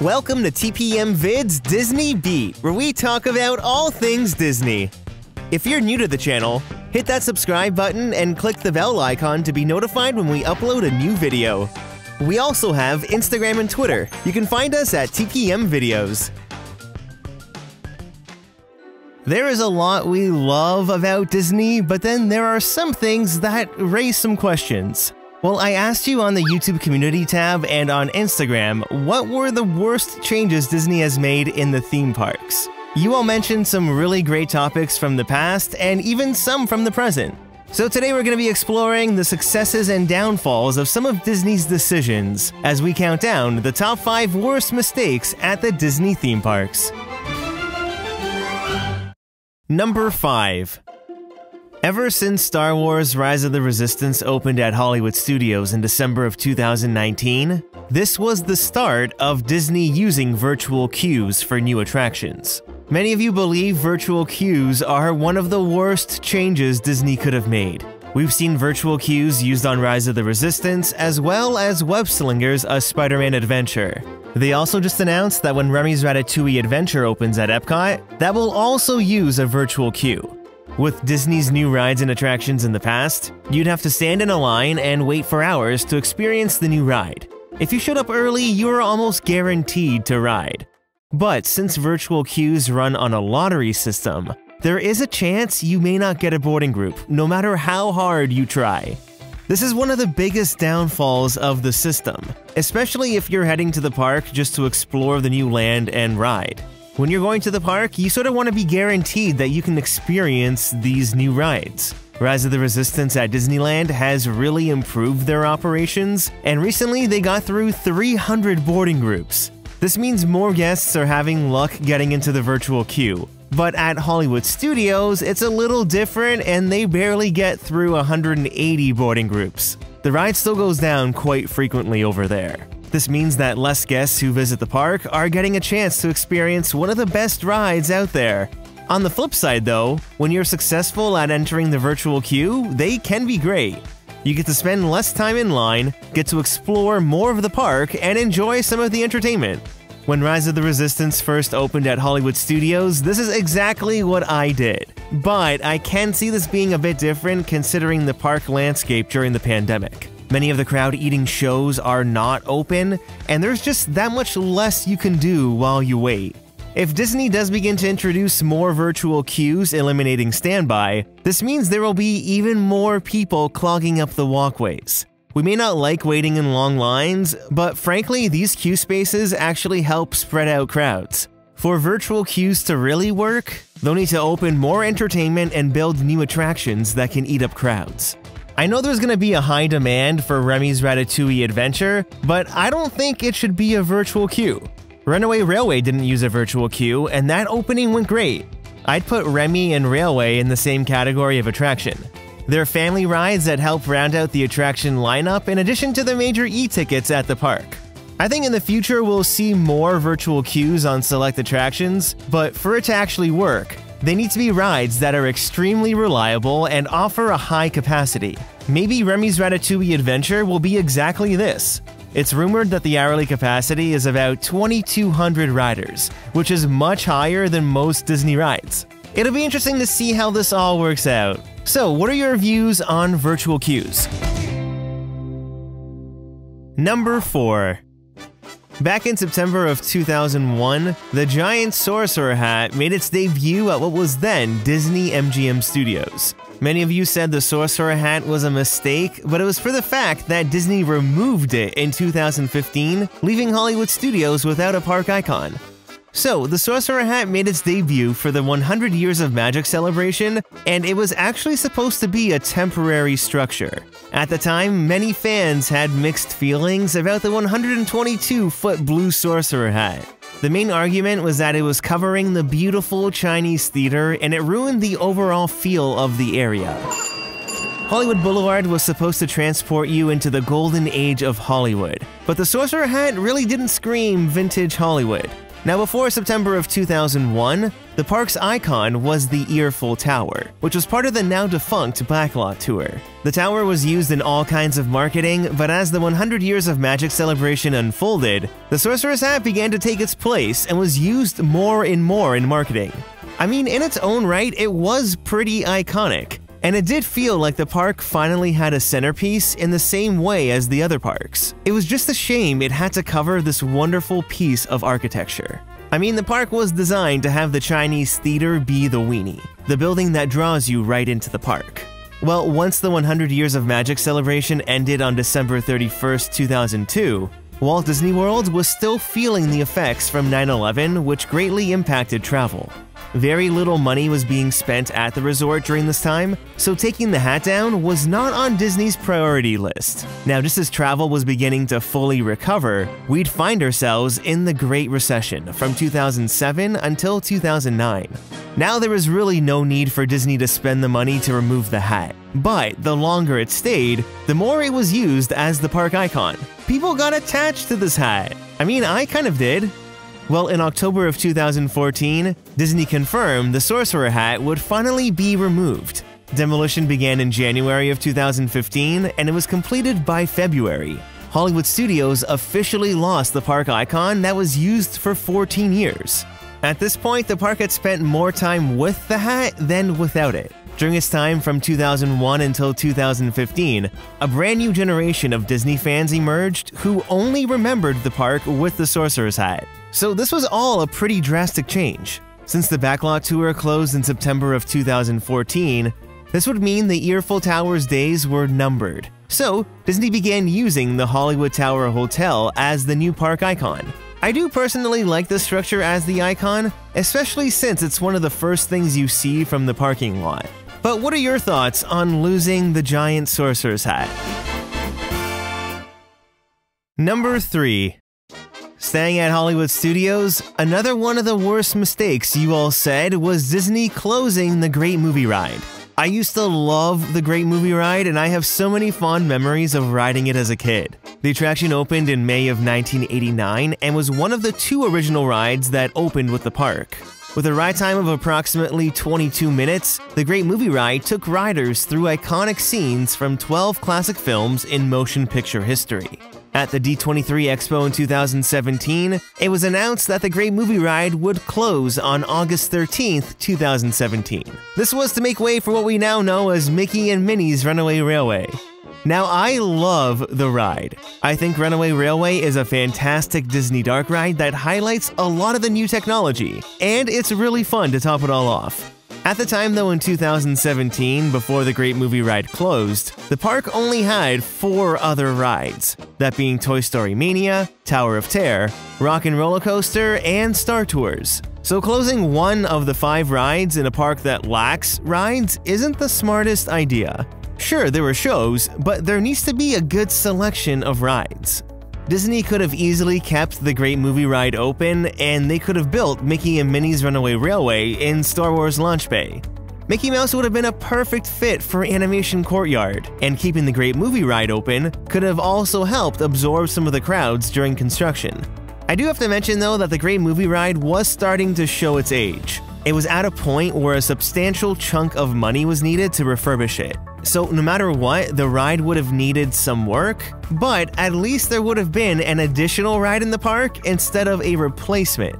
Welcome to TPM Vid's Disney Beat, where we talk about all things Disney. If you're new to the channel, hit that subscribe button and click the bell icon to be notified when we upload a new video. We also have Instagram and Twitter. You can find us at TPM Videos. There is a lot we love about Disney, but then there are some things that raise some questions. Well, I asked you on the YouTube community tab and on Instagram what were the worst changes Disney has made in the theme parks. You all mentioned some really great topics from the past and even some from the present. So today we're going to be exploring the successes and downfalls of some of Disney's decisions as we count down the top 5 worst mistakes at the Disney theme parks. Number 5 Ever since Star Wars Rise of the Resistance opened at Hollywood Studios in December of 2019, this was the start of Disney using virtual queues for new attractions. Many of you believe virtual queues are one of the worst changes Disney could have made. We've seen virtual queues used on Rise of the Resistance, as well as Web Slingers A Spider-Man Adventure. They also just announced that when Remy's Ratatouille Adventure opens at Epcot, that will also use a virtual queue. With Disney's new rides and attractions in the past, you'd have to stand in a line and wait for hours to experience the new ride. If you showed up early, you were almost guaranteed to ride. But since virtual queues run on a lottery system, there is a chance you may not get a boarding group, no matter how hard you try. This is one of the biggest downfalls of the system, especially if you're heading to the park just to explore the new land and ride. When you're going to the park, you sort of want to be guaranteed that you can experience these new rides. Rise of the Resistance at Disneyland has really improved their operations, and recently they got through 300 boarding groups. This means more guests are having luck getting into the virtual queue. But at Hollywood Studios, it's a little different and they barely get through 180 boarding groups. The ride still goes down quite frequently over there. This means that less guests who visit the park are getting a chance to experience one of the best rides out there. On the flip side, though, when you're successful at entering the virtual queue, they can be great. You get to spend less time in line, get to explore more of the park, and enjoy some of the entertainment. When Rise of the Resistance first opened at Hollywood Studios, this is exactly what I did. But I can see this being a bit different considering the park landscape during the pandemic. Many of the crowd eating shows are not open, and there's just that much less you can do while you wait. If Disney does begin to introduce more virtual queues eliminating standby, this means there will be even more people clogging up the walkways. We may not like waiting in long lines, but frankly, these queue spaces actually help spread out crowds. For virtual queues to really work, they'll need to open more entertainment and build new attractions that can eat up crowds. I know there's gonna be a high demand for Remy's Ratatouille Adventure, but I don't think it should be a virtual queue. Runaway Railway didn't use a virtual queue, and that opening went great. I'd put Remy and Railway in the same category of attraction. They're family rides that help round out the attraction lineup in addition to the major e-tickets at the park. I think in the future we'll see more virtual queues on select attractions, but for it to actually work, they need to be rides that are extremely reliable and offer a high capacity. Maybe Remy's Ratatouille Adventure will be exactly this. It's rumored that the hourly capacity is about 2,200 riders, which is much higher than most Disney rides. It'll be interesting to see how this all works out. So, what are your views on virtual queues? Number 4. Back in September of 2001, the giant sorcerer hat made its debut at what was then Disney MGM Studios. Many of you said the sorcerer hat was a mistake, but it was for the fact that Disney removed it in 2015, leaving Hollywood Studios without a park icon. So, the Sorcerer Hat made its debut for the 100 Years of Magic celebration, and it was actually supposed to be a temporary structure. At the time, many fans had mixed feelings about the 122 foot blue Sorcerer Hat. The main argument was that it was covering the beautiful Chinese theater and it ruined the overall feel of the area. Hollywood Boulevard was supposed to transport you into the golden age of Hollywood, but the Sorcerer Hat really didn't scream vintage Hollywood. Now, before September of 2001, the park's icon was the Earful Tower, which was part of the now defunct Backlot Tour. The tower was used in all kinds of marketing, but as the 100 Years of Magic celebration unfolded, the Sorcerer's Hat began to take its place and was used more and more in marketing. I mean, in its own right, it was pretty iconic, and it did feel like the park finally had a centerpiece in the same way as the other parks. It was just a shame it had to cover this wonderful piece of architecture. I mean, the park was designed to have the Chinese theater be the weenie, the building that draws you right into the park. Well, once the 100 Years of Magic celebration ended on December 31st, 2002, Walt Disney World was still feeling the effects from 9 11, which greatly impacted travel. Very little money was being spent at the resort during this time, so taking the hat down was not on Disney's priority list. Now, just as travel was beginning to fully recover, we'd find ourselves in the Great Recession from 2007 until 2009. Now there was really no need for Disney to spend the money to remove the hat, but the longer it stayed, the more it was used as the park icon. People got attached to this hat. I mean, I kind of did. Well, in October of 2014, Disney confirmed the Sorcerer Hat would finally be removed. Demolition began in January of 2015 and it was completed by February. Hollywood Studios officially lost the park icon that was used for 14 years. At this point, the park had spent more time with the hat than without it. During its time from 2001 until 2015, a brand new generation of Disney fans emerged who only remembered the park with the Sorcerer's Hat. So this was all a pretty drastic change. Since the Backlot Tour closed in September of 2014, this would mean the Earful Tower's days were numbered. So, Disney began using the Hollywood Tower Hotel as the new park icon. I do personally like the structure as the icon, especially since it's one of the first things you see from the parking lot. But what are your thoughts on losing the giant sorcerer's hat? Number 3. Staying at Hollywood Studios, another one of the worst mistakes you all said was Disney closing the Great Movie Ride. I used to love the Great Movie Ride, and I have so many fond memories of riding it as a kid. The attraction opened in May of 1989 and was one of the two original rides that opened with the park. With a ride time of approximately 22 minutes, the Great Movie Ride took riders through iconic scenes from 12 classic films in motion picture history. At the D23 Expo in 2017, it was announced that the Great Movie Ride would close on August 13, 2017. This was to make way for what we now know as Mickey and Minnie's Runaway Railway. Now, I love the ride. I think Runaway Railway is a fantastic Disney dark ride that highlights a lot of the new technology, and it's really fun to top it all off. At the time, though, in 2017, before the Great Movie Ride closed, the park only had four other rides, that being Toy Story Mania, Tower of Terror, Rock and Roller Coaster, and Star Tours. So closing one of the five rides in a park that lacks rides isn't the smartest idea. Sure, there were shows, but there needs to be a good selection of rides. Disney could have easily kept the Great Movie Ride open, and they could have built Mickey and Minnie's Runaway Railway in Star Wars Launch Bay. Mickey Mouse would have been a perfect fit for Animation Courtyard, and keeping the Great Movie Ride open could have also helped absorb some of the crowds during construction. I do have to mention though that the Great Movie Ride was starting to show its age. It was at a point where a substantial chunk of money was needed to refurbish it. So no matter what, the ride would have needed some work, but at least there would have been an additional ride in the park instead of a replacement.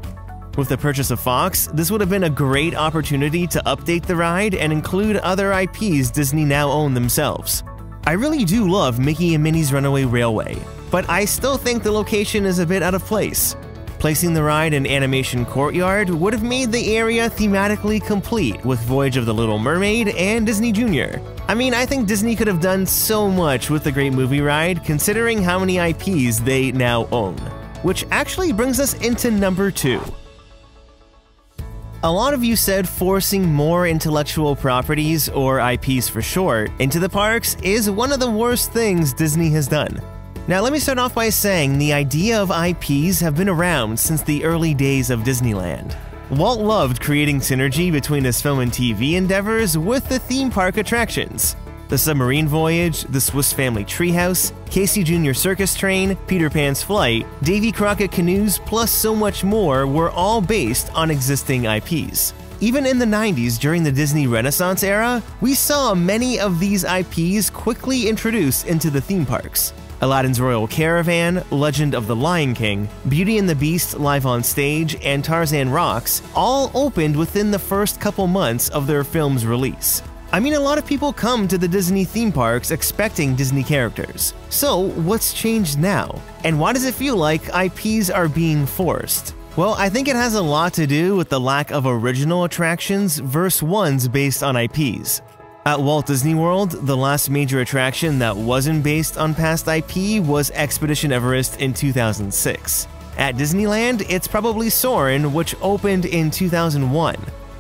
With the purchase of Fox, this would have been a great opportunity to update the ride and include other IPs Disney now own themselves. I really do love Mickey and Minnie's Runaway Railway, but I still think the location is a bit out of place. Placing the ride in Animation Courtyard would have made the area thematically complete with Voyage of the Little Mermaid and Disney Junior. I mean, I think Disney could have done so much with the Great Movie Ride considering how many IPs they now own. Which actually brings us into number 2. A lot of you said forcing more intellectual properties, or IPs for short, into the parks is one of the worst things Disney has done. Now, let me start off by saying the idea of IPs have been around since the early days of Disneyland. Walt loved creating synergy between his film and TV endeavors with the theme park attractions. The Submarine Voyage, The Swiss Family Treehouse, Casey Jr. Circus Train, Peter Pan's Flight, Davy Crockett Canoes, plus so much more were all based on existing IPs. Even in the 90s, during the Disney Renaissance era, we saw many of these IPs quickly introduced into the theme parks. Aladdin's Royal Caravan, Legend of the Lion King, Beauty and the Beast live on stage, and Tarzan Rocks all opened within the first couple months of their film's release. I mean, a lot of people come to the Disney theme parks expecting Disney characters. So, what's changed now? And why does it feel like IPs are being forced? Well, I think it has a lot to do with the lack of original attractions versus ones based on IPs. At Walt Disney World, the last major attraction that wasn't based on past IP was Expedition Everest in 2006. At Disneyland, it's probably Soarin', which opened in 2001.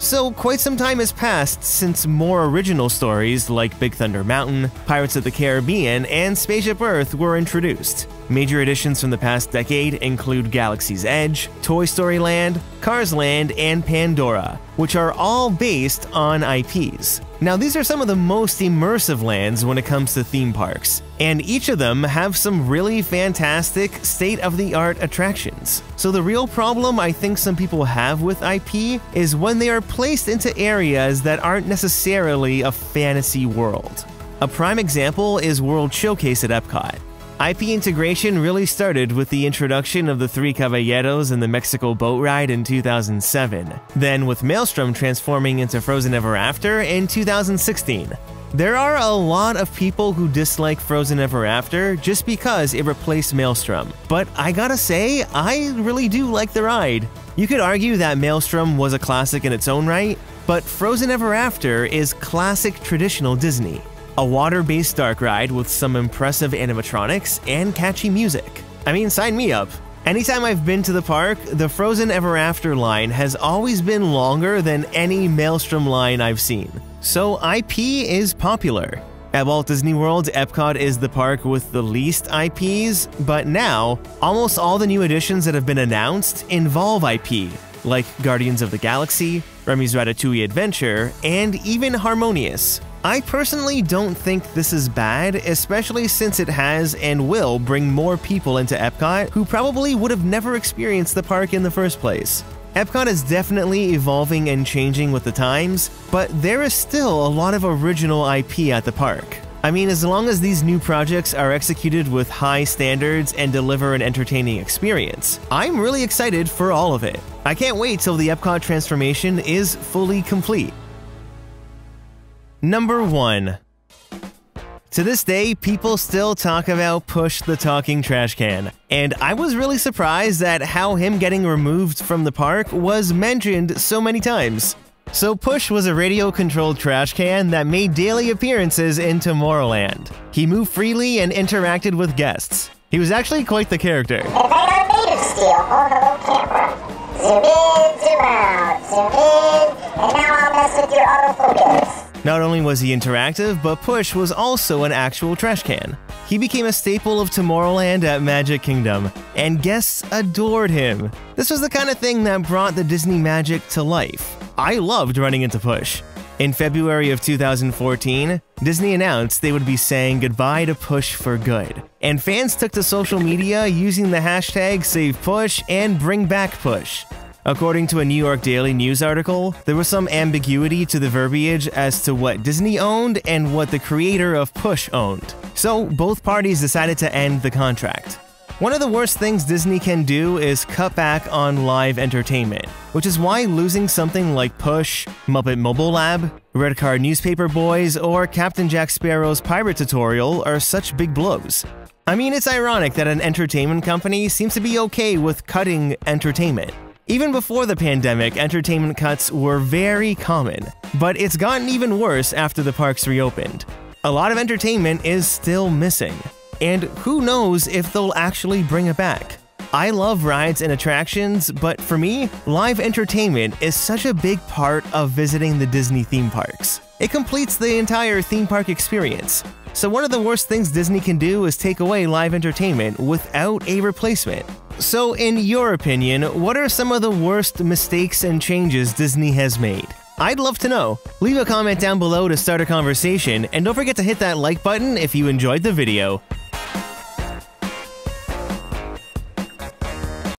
So, quite some time has passed since more original stories like Big Thunder Mountain, Pirates of the Caribbean, and Spaceship Earth were introduced. Major additions from the past decade include Galaxy's Edge, Toy Story Land, Cars Land, and Pandora, which are all based on IPs. Now, these are some of the most immersive lands when it comes to theme parks, and each of them have some really fantastic, state of the art attractions. So, the real problem I think some people have with IP is when they are placed into areas that aren't necessarily a fantasy world. A prime example is World Showcase at Epcot. IP integration really started with the introduction of the Three Caballeros in the Mexico boat ride in 2007, then with Maelstrom transforming into Frozen Ever After in 2016. There are a lot of people who dislike Frozen Ever After just because it replaced Maelstrom, but I gotta say, I really do like the ride. You could argue that Maelstrom was a classic in its own right, but Frozen Ever After is classic traditional Disney a water-based dark ride with some impressive animatronics and catchy music. I mean, sign me up. Anytime I've been to the park, the Frozen Ever After line has always been longer than any Maelstrom line I've seen. So IP is popular. At Walt Disney World, Epcot is the park with the least IPs, but now, almost all the new additions that have been announced involve IP, like Guardians of the Galaxy, Remy's Ratatouille Adventure, and even Harmonious. I personally don't think this is bad, especially since it has and will bring more people into Epcot who probably would have never experienced the park in the first place. Epcot is definitely evolving and changing with the times, but there is still a lot of original IP at the park. I mean, as long as these new projects are executed with high standards and deliver an entertaining experience, I'm really excited for all of it. I can't wait till the Epcot transformation is fully complete. Number 1 to this day, people still talk about Push the Talking Trash Can, and I was really surprised at how him getting removed from the park was mentioned so many times. So Push was a radio-controlled trash can that made daily appearances in Tomorrowland. He moved freely and interacted with guests. He was actually quite the character. It's like I'm made of steel. Camera. Zoom in, zoom out, zoom in, and now I'll mess with your autofocus. Not only was he interactive, but Push was also an actual trash can. He became a staple of Tomorrowland at Magic Kingdom, and guests adored him. This was the kind of thing that brought the Disney magic to life. I loved running into Push. In February of 2014, Disney announced they would be saying goodbye to Push for good, and fans took to social media using the hashtag SavePush and Bring Back Push. According to a New York Daily News article, there was some ambiguity to the verbiage as to what Disney owned and what the creator of Push owned. So both parties decided to end the contract. One of the worst things Disney can do is cut back on live entertainment, which is why losing something like Push, Muppet Mobile Lab, Red Car Newspaper Boys, or Captain Jack Sparrow's Pirate Tutorial are such big blows. I mean, it's ironic that an entertainment company seems to be okay with cutting entertainment. Even before the pandemic, entertainment cuts were very common, but it's gotten even worse after the parks reopened. A lot of entertainment is still missing, and who knows if they'll actually bring it back. I love rides and attractions, but for me, live entertainment is such a big part of visiting the Disney theme parks. It completes the entire theme park experience. So one of the worst things Disney can do is take away live entertainment without a replacement. So, in your opinion, what are some of the worst mistakes and changes Disney has made? I'd love to know. Leave a comment down below to start a conversation, and don't forget to hit that like button if you enjoyed the video.